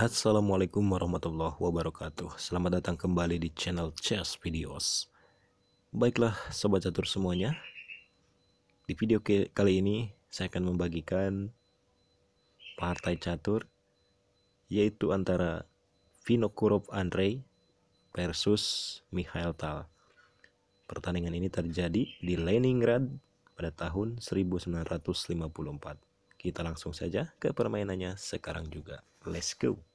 Assalamualaikum warahmatullahi wabarakatuh. Selamat datang kembali di channel Chess Videos. Baiklah sobat catur semuanya. Di video kali ini saya akan membagikan Partai catur Yaitu antara Vinokurov Andrei versus Mikhail Tal. Pertandingan ini terjadi di Leningrad pada tahun 1954 kita langsung saja ke permainannya sekarang juga. Let's go!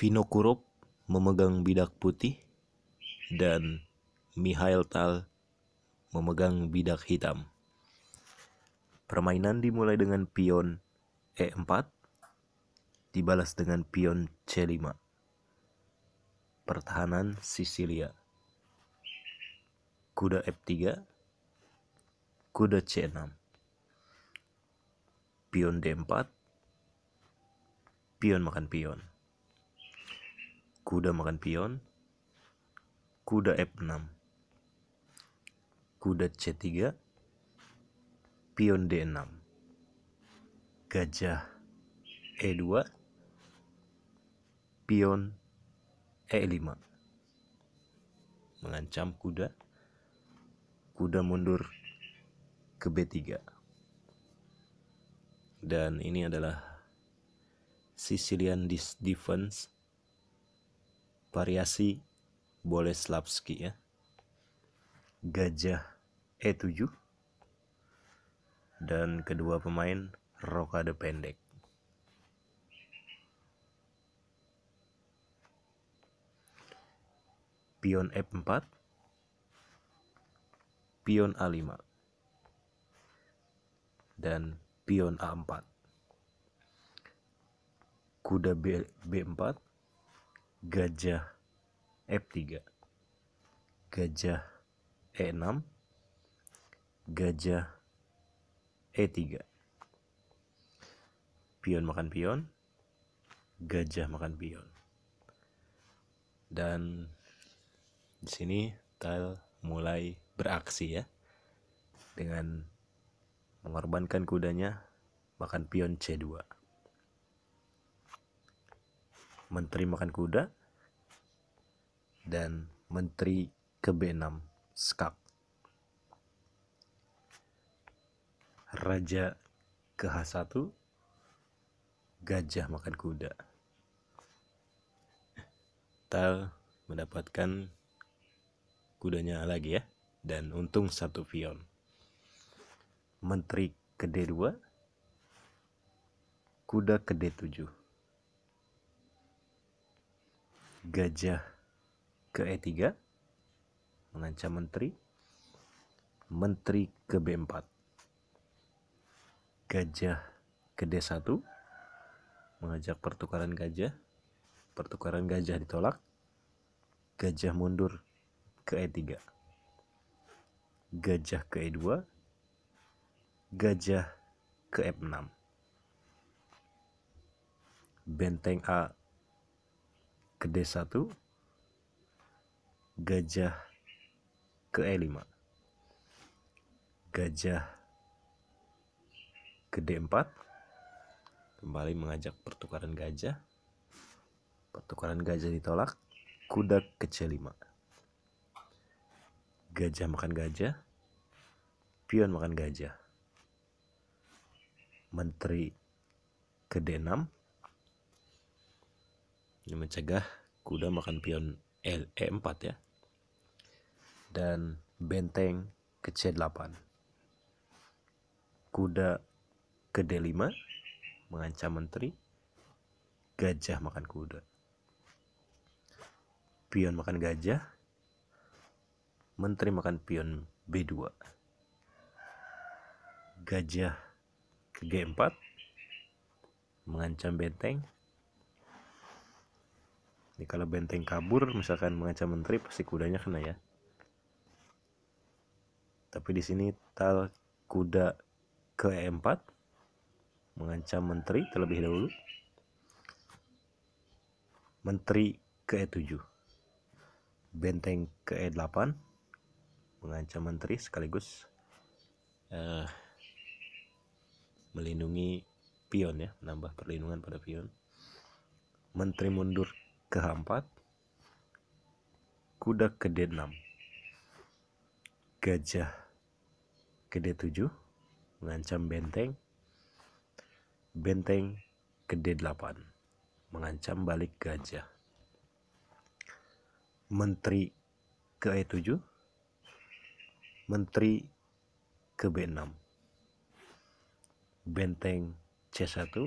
Vinokurov memegang bidak putih dan Mihail Tal memegang bidak hitam. Permainan dimulai dengan pion E4 dibalas dengan pion C5. Pertahanan Sisilia. Kuda F3. Kuda C6. Pion D4. Pion makan pion. Kuda makan pion. Kuda F6. Kuda C3. Pion D6. Gajah E2 pion E5 mengancam kuda kuda mundur ke B3 dan ini adalah Sicilian defense variasi Boleslavski ya. Gajah E7 dan kedua pemain rokade pendek. Pion F4, pion A5, dan pion A4. Kuda B, B4, gajah F3, gajah E6, gajah E3. Pion makan pion, gajah makan pion. Dan di sini Tal mulai beraksi ya dengan mengorbankan kudanya makan pion C2. Menteri makan kuda dan menteri ke B6 skak. Raja ke H1 gajah makan kuda. Tal mendapatkan kudanya lagi ya dan untung satu pion menteri ke D2 kuda ke D7 gajah ke E3 mengancam menteri menteri ke B4 gajah ke D1 mengajak pertukaran gajah pertukaran gajah ditolak gajah mundur ke E3 gajah ke E2 gajah ke F6 benteng A ke D1 gajah ke E5 gajah ke D4 kembali mengajak pertukaran gajah. Pertukaran gajah ditolak kuda ke C5 gajah makan gajah, pion makan gajah. Menteri ke D6 ini mencegah kuda makan pion L E4 ya. Dan benteng ke C8. Kuda ke D5 mengancam menteri. Gajah makan kuda. Pion makan gajah, Menteri makan pion B2. Gajah G4 mengancam benteng. Ini kalau benteng kabur misalkan mengancam menteri pasti kudanya kena ya. Tapi di sini tal kuda ke E4 mengancam menteri terlebih dahulu. Menteri ke E7. benteng ke E8 mengancam menteri sekaligus uh, melindungi pion ya menambah perlindungan pada pion menteri mundur ke H4 kuda ke D6 gajah ke D7 mengancam benteng. Benteng ke D8 mengancam balik gajah. Menteri ke E7 menteri ke B6 benteng C1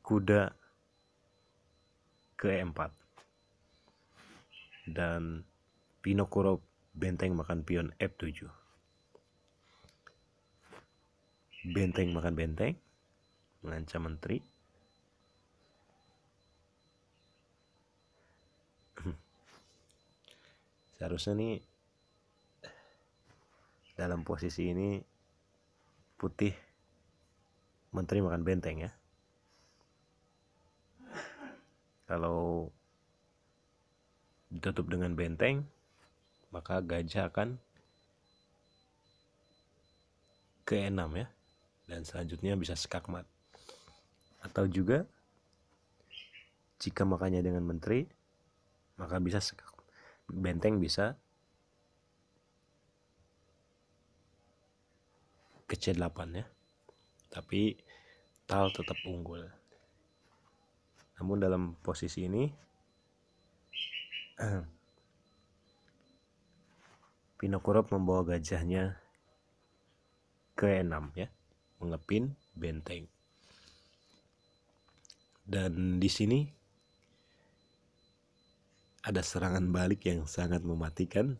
kuda ke E4 dan Pinokuro benteng makan pion F7 benteng makan benteng mengancam menteri. Seharusnya nih dalam posisi ini putih menteri makan benteng ya kalau ditutup dengan benteng maka gajah akan ke enam ya. Dan selanjutnya bisa skakmat. Atau juga jika makannya dengan menteri maka bisa skak benteng bisa ke C8 ya. Tapi tal tetap unggul namun dalam posisi ini Pinokurov membawa gajahnya ke E6 ya mengepin benteng dan di sini ada serangan balik yang sangat mematikan.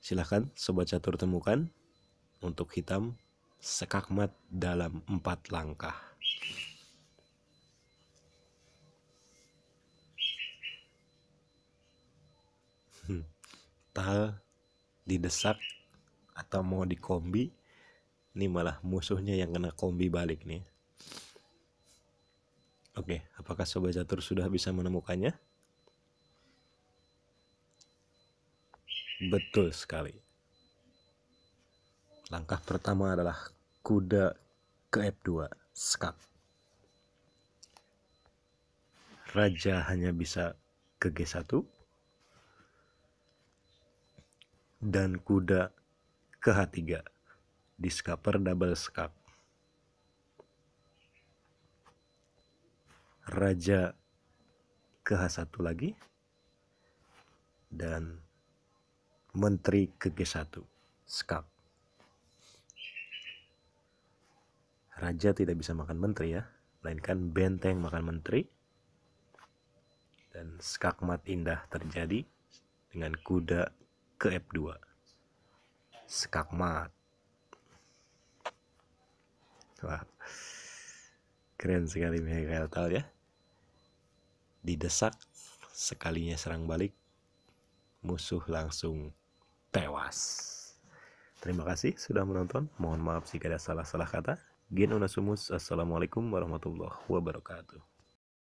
Silahkan Sobat Catur temukan untuk hitam sekakmat dalam empat langkah. Tal didesak atau mau dikombi ini malah musuhnya yang kena kombi balik nih Oke, apakah Sobat Catur sudah bisa menemukannya? Betul sekali. Langkah pertama adalah kuda ke F2, skak. Raja hanya bisa ke G1 dan kuda ke H3 discover double skak. raja ke H1 lagi dan menteri ke G1 skak raja tidak bisa makan menteri ya melainkan benteng makan menteri dan skakmat indah terjadi dengan kuda ke F2 skakmat wah. Keren sekali Michael Tal ya. Didesak sekalinya serang balik musuh langsung tewas. Terima kasih sudah menonton. Mohon maaf jika ada salah-salah kata. Gen Unasumus Assalamualaikum warahmatullahi wabarakatuh